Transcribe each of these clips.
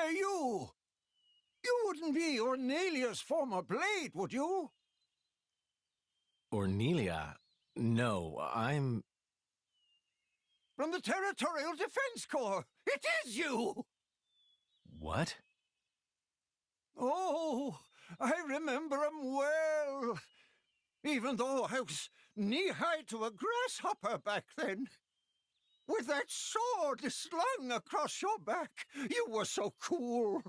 Hey, you! You wouldn't be Ornelia's former blade, would you? Ornelia? No, I'm... From the Territorial Defense Corps! It is you! What? Oh, I remember remember 'em well. Even though I was knee-high to a grasshopper back then. With that sword slung across your back, you were so cool.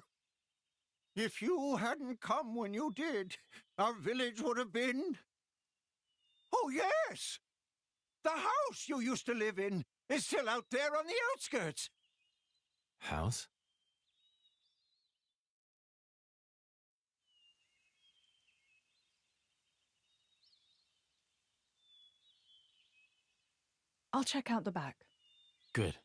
If you hadn't come when you did, our village would have been... Oh, yes! The house you used to live in is still out there on the outskirts. House? I'll check out the back. Good.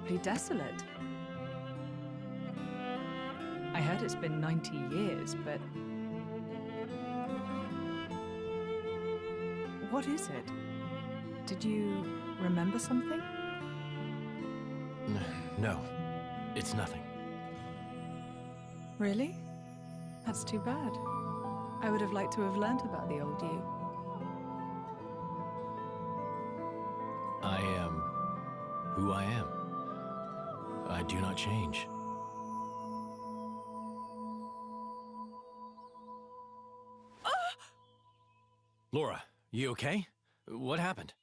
Terribly desolate. I heard it's been 90 years, but. What is it? Did you remember something? No, it's nothing. Really? That's too bad. I would have liked to have learnt about the old you. I am who I am. I do not change. Lora, you okay? What happened?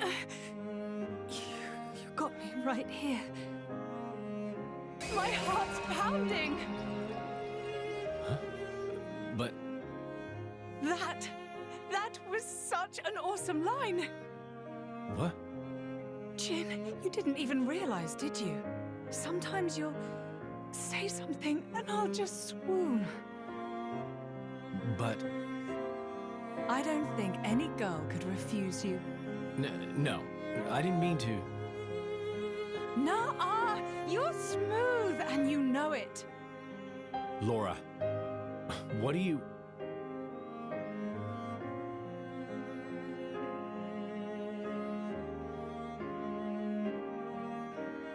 You, you got me right here. My heart's pounding! But That. That was such an awesome line! You didn't even realize, did you? Sometimes you'll say something and I'll just swoon. But I don't think any girl could refuse you. n- no, I didn't mean to. Nuh-uh! You're smooth and you know it. Lora, what do you?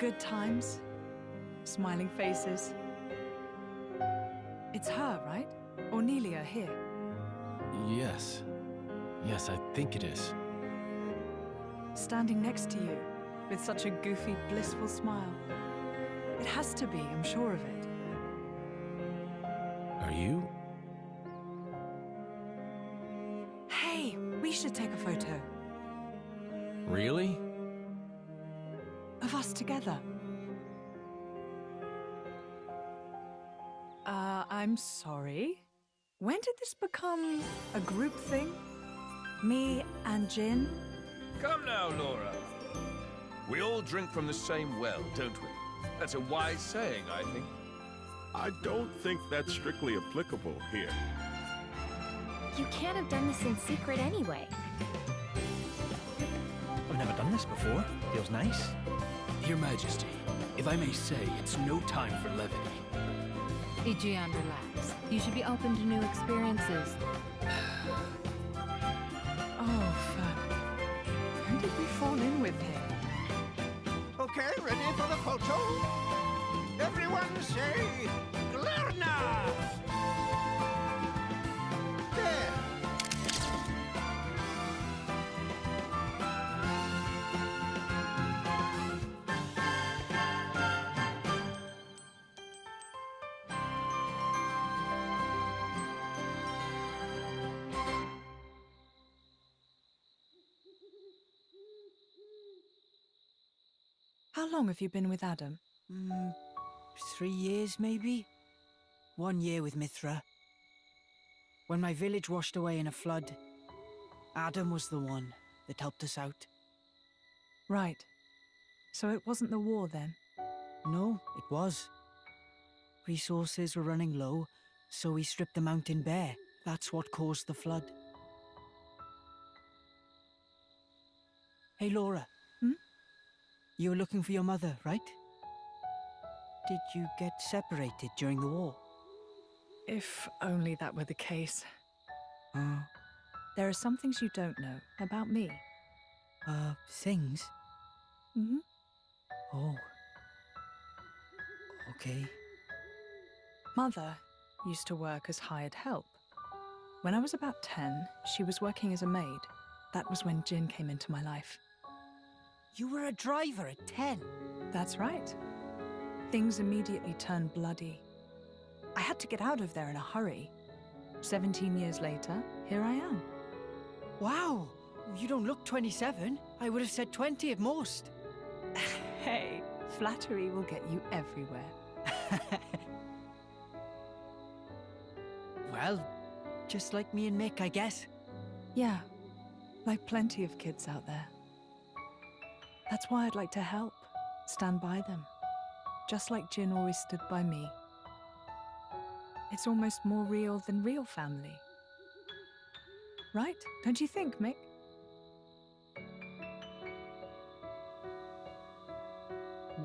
Good times, smiling faces. It's her, right? Ornelia here. Yes, yes, I think it is. Standing next to you, with such a goofy, blissful smile. It has to be, I'm sure of it. Are you? Hey, we should take a photo Really? Of us together. Uh, I'm sorry. When did this become a group thing? Me and Jin? Come now, Lora. We all drink from the same well, don't we? That's a wise saying, I think. I don't think that's strictly applicable here. You can't have done this in secret anyway. I've never done this before. Feels nice. Your Majesty, if I may say, it's no time for levity. Aegaeon, relax. You should be open to new experiences. Oh, fuck. Who did we fall in with here? Okay, ready for the photo? Everyone say, Glerna! How long have you been with Addam? Mm, three years, maybe? One year with Mythra. When my village washed away in a flood, Addam was the one that helped us out. Right. So it wasn't the war then? No, it was. Resources were running low, so we stripped the mountain bare. That's what caused the flood. Hey, Lora. You were looking for your mother, right? Did you get separated during the war? If only that were the case. Uh, There are some things you don't know about me. uh, things? Mm-hmm. Oh. Okay. Mother used to work as hired help. When I was about 10, she was working as a maid. That was when Jin came into my life. You were a driver at 10. That's right. Things immediately turned bloody. I had to get out of there in a hurry. 17 years later, here I am. Wow! You don't look 27. I would have said 20 at most. Hey, flattery will get you everywhere. well, just like me and Mick, I guess. Yeah, like plenty of kids out there. That's why I'd like to help, stand by them, just like Jin always stood by me. It's almost more real than real family. Right? Don't you think, Mick?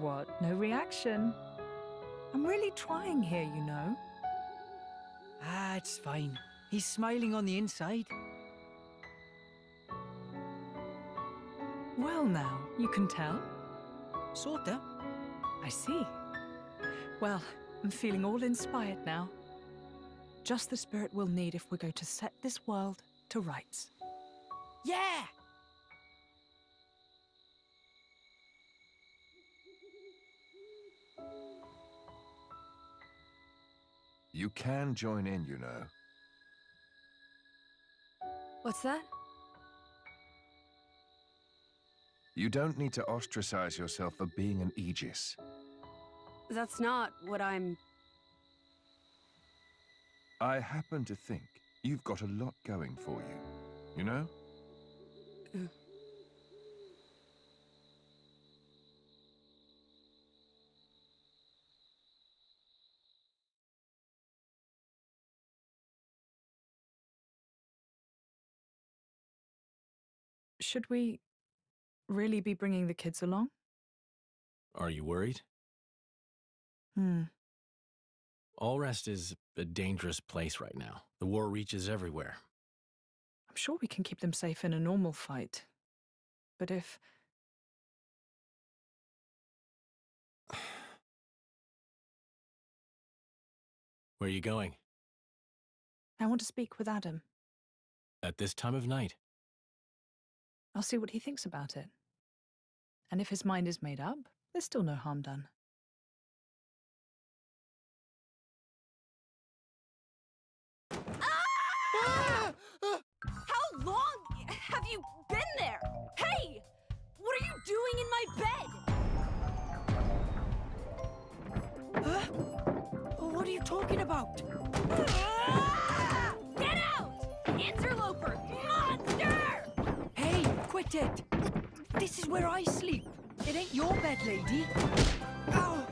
What? No reaction? I'm really trying here, you know. Ah, it's fine. He's smiling on the inside. Well, now, you can tell. Sorta. I see. Well, I'm feeling all inspired now. Just the spirit we'll need if we're going to set this world to rights. Yeah! You can join in, you know. What's that? You don't need to ostracize yourself for being an Aegis. That's not what I'm. I happen to think you've got a lot going for you. You know? Should we really be bringing the kids along? Are you worried? Hmm. Alrest is a dangerous place right now. The war reaches everywhere. I'm sure we can keep them safe in a normal fight. But if. Where are you going? I want to speak with Addam. At this time of night? I'll see what he thinks about it. And if his mind is made up, there's still no harm done. How long have you been there? Hey! What are you doing in my bed? Huh? What are you talking about? Ah! Get out! Interloper! Monster! Hey, quit it! This is where I sleep. It ain't your bed, lady. Ow!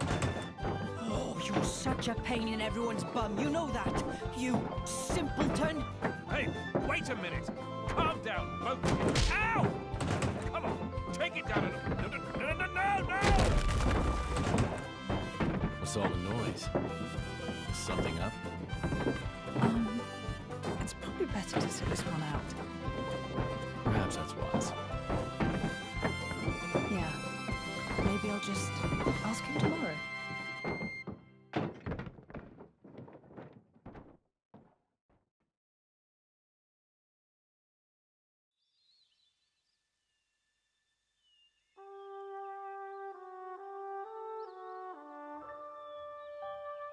Oh, you're such a pain in everyone's bum. You know that. You simpleton. Hey, wait a minute! Calm down, both. Ow! Come on, take it down a. No, no, no, no, no, no! What's all the noise? Is something up? Um, it's probably better to sit this one out. Perhaps that's wise. Just ask him tomorrow.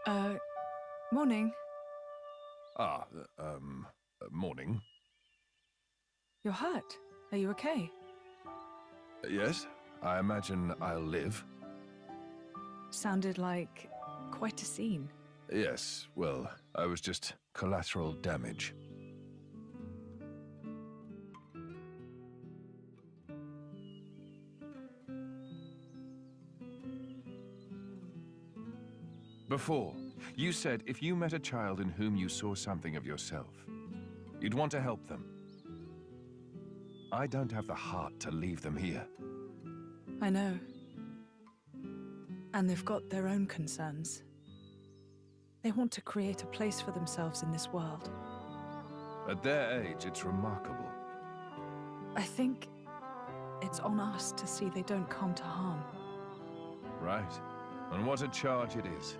Uh, morning. Ah, um, morning. You're hurt. Are you okay? Yes, I imagine I'll live. Sounded like quite a scene. Yes, well, I was just collateral damage. Before, you said if you met a child in whom you saw something of yourself, you'd want to help them. I don't have the heart to leave them here. I know. And they've got their own concerns. They want to create a place for themselves in this world. At their age, it's remarkable. I think it's on us to see they don't come to harm. Right. And what a charge it is.